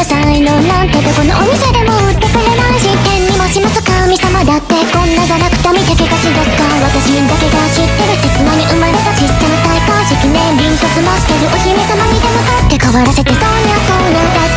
な才能なんてどこのお店でも売ってくれないし天にもします神様だってこんなじゃなくタ見て怪我しですか私だけが知ってる刹那に生まれたちっちゃな戴式年輪と済ましてるお姫様にでも立って変わらせてそうに